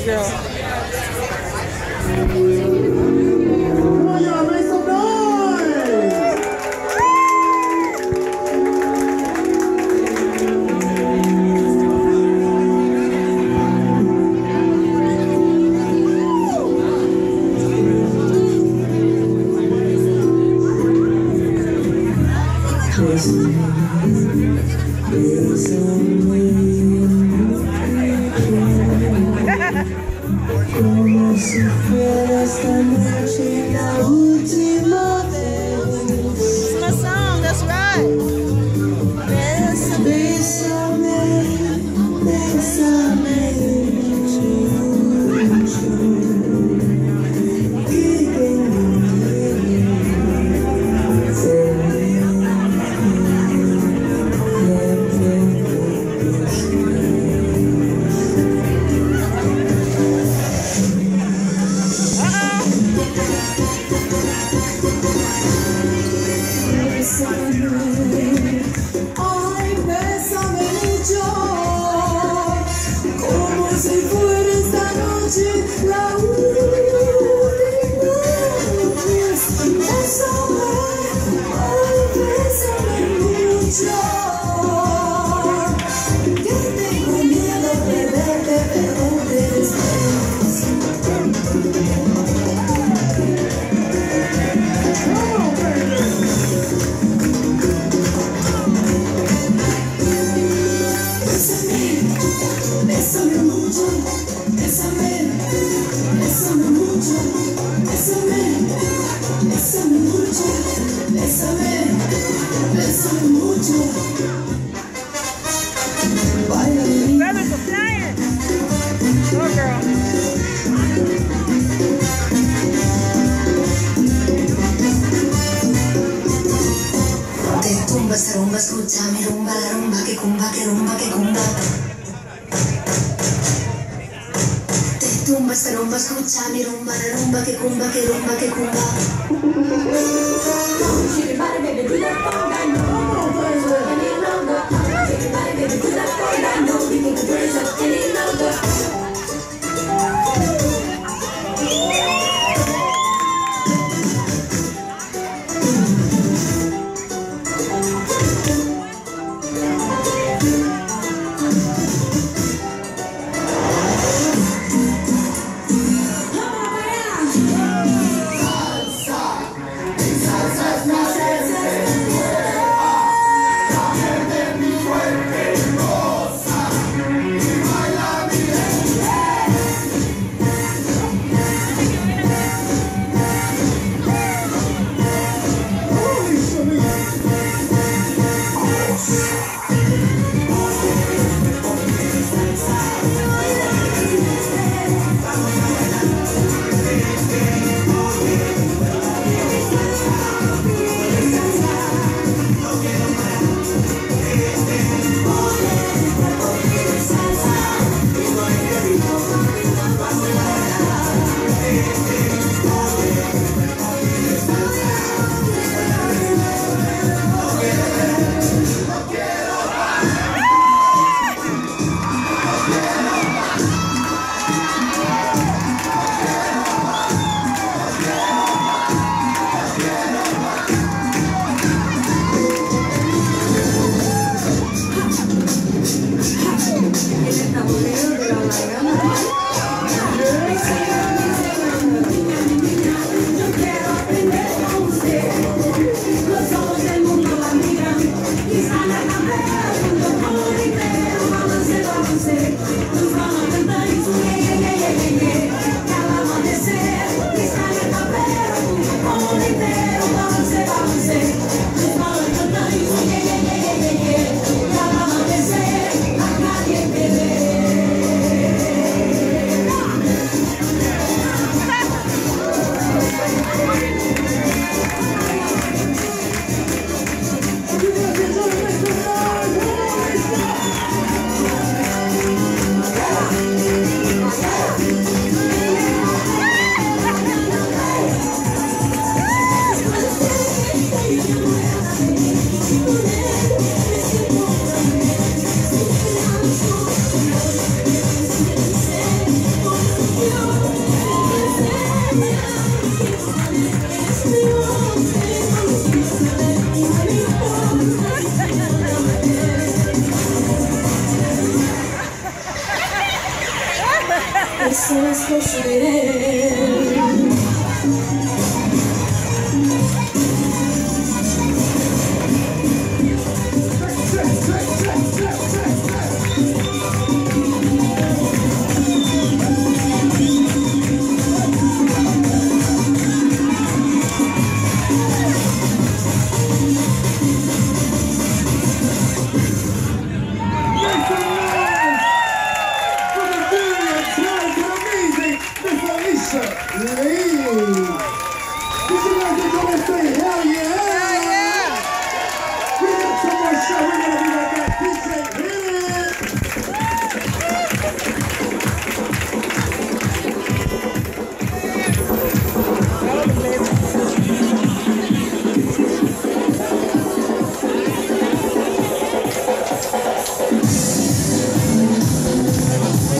Big girl. Christmas is on. Yes. Rumba sta rumba, scrucciami romba, la romba che rumba, che romba, che rumba. She reminded me to do that Everybody. This is history.